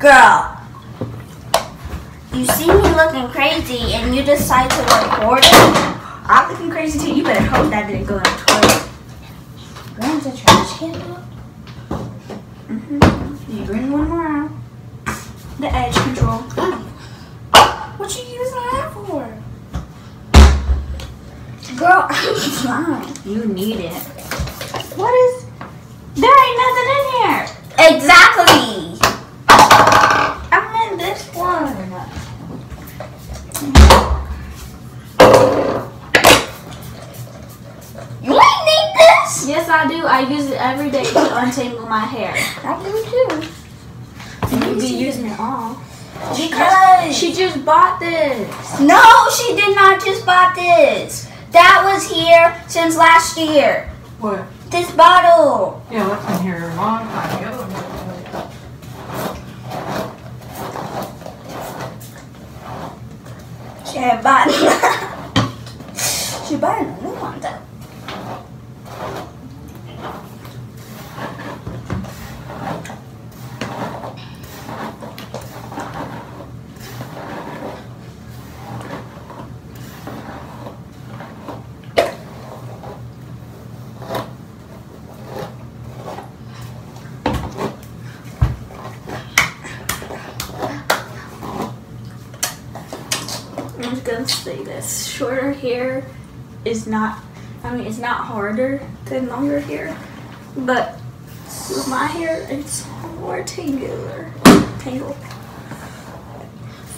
Girl. You see me looking crazy and you decide to record it? I'm looking crazy too. You better hope that didn't go in the toilet. Where's the trash can though? Mm-hmm. You bring one more out. The edge control. What you using that for? Girl, I'm fine. You need it. What is? There ain't nothing in here. Exactly. I'm in this one. You ain't need this. Yes, I do. I use it every day to untangle my hair. I do too. And you be using it all. Because She just bought this. no, she did not just bought this. That was here since last year. What? This bottle. Yeah, that's been here a long time. One. She had bought. she bought a new one though. Gonna say this. Shorter hair is not, I mean, it's not harder than longer hair, but with my hair, it's more tangular. Tangle.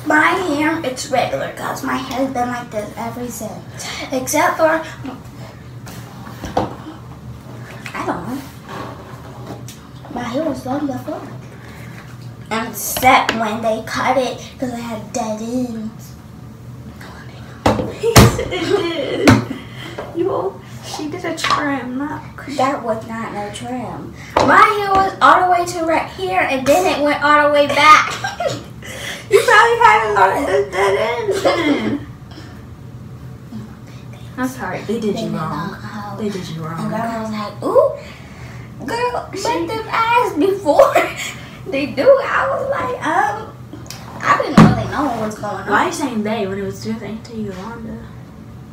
My hair, it's regular because my hair's been like this ever since. Except for, I don't know. My hair was long before. Except when they cut it because I had dead ends. He said it did. You, she did a trim, not That was not no trim. My hair was all the way to right here and then it went all the way back. You probably had a lot of dead ends then. I'm sorry, they did They you wrong. not They did you And wrong. I was like, ooh, girl, let them ask before they do. I was like, um, I didn't really know what was going on. Why are you saying they when it was just Auntie Yolanda?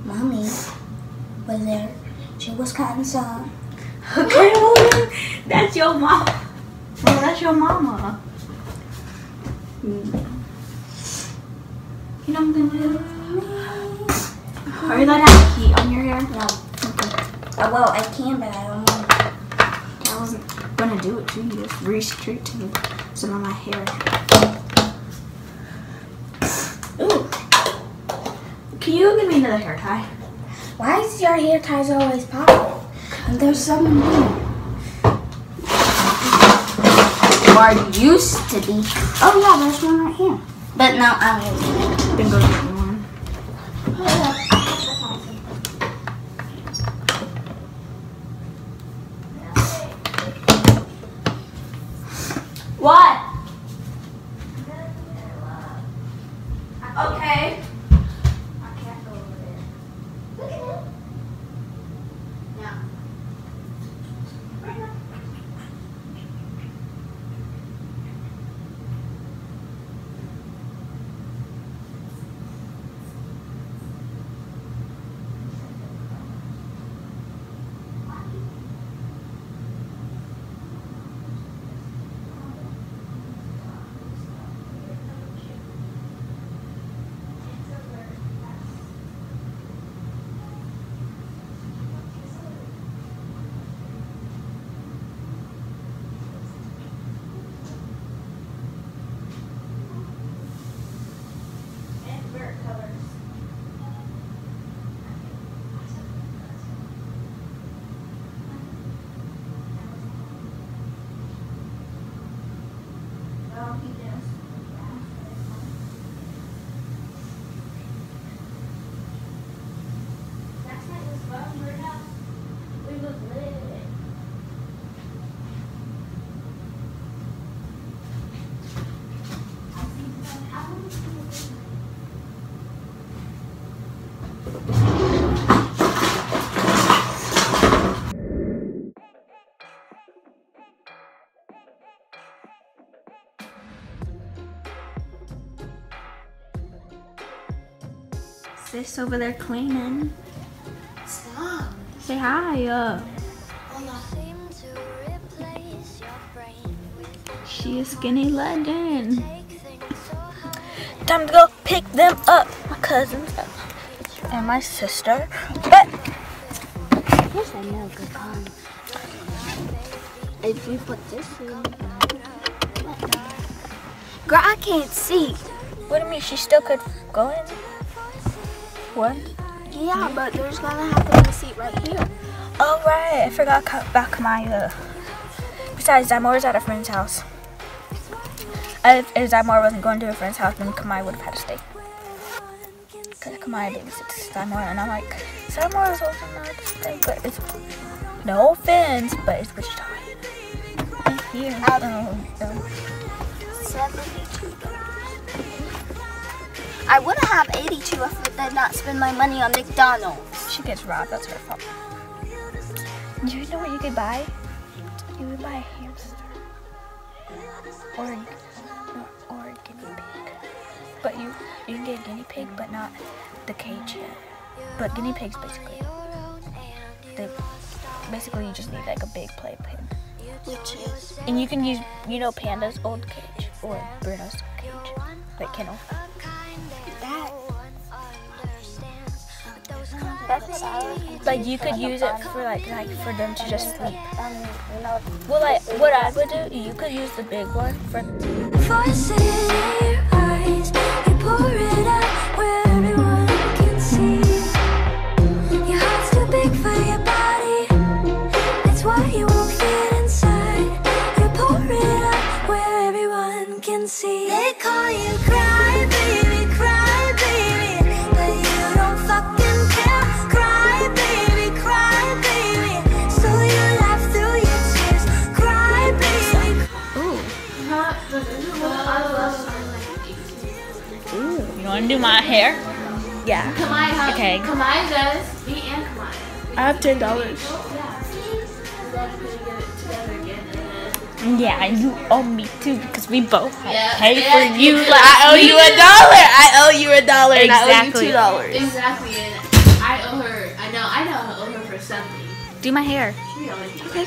Mommy was there. She was cutting some. Okay, well, that's your mom. Well, that's your mama. You know what I'm gonna do? Are you allowed to have heat on your hair? No. Uh, well, I can, but I don't want to. I wasn't gonna do it to you. Just restricting some of my hair. Can you give me another hair tie? why is your hair ties always popping? And there's some in here. Or used to be. Oh yeah, there's one right here. But no, I'm using it. Then go get one. Oh, Sis over there cleaning. Stop. Say hi. Uh, she is skinny legend. Time to go pick them up. My cousins and my sister. But Yes, I know. Good call. If you put this in. Girl, I can't see. what do you mean? She still could go in. What? Yeah, but there's gonna have to be a seat right here. Oh right, I forgot about Kamaya. Besides, Zymor was at a friend's house. If, if wasn't going to a friend's house, then Kamaya would have had to stay. Because Kamaya babysits Zymor, and I'm like, Zymor is also not to stay, but it's no offense, but it's Wichita. And here, um, um, Seventy-two I would have 82 if I did not spend my money on McDonald's. she gets robbed. That's her fault. Do you know what you could buy? You would buy a hamster or a, or a guinea pig. But you you can get a guinea pig, but not the cage yet. But guinea pigs basically, they basically you just need like a big play pig. Which is And you can use you know Panda's old cage or Bruno's cage, like kennel. Like you could use it for like like for them to just sleep. Um, you know, Well, like what I would do, you could use the big one for do my hair? Yeah. Kamai has, Okay. Kamai does. Me and Kamai. I have ten dollars. Yeah. We're gonna get it together again and you owe me too because we both Yeah, to pay yeah, for you. Like, I owe you a dollar. I owe you a dollar. And I owe you Exactly. two dollars. Exactly, and I owe her. I know. I know. I owe her for something. Do my hair. Okay.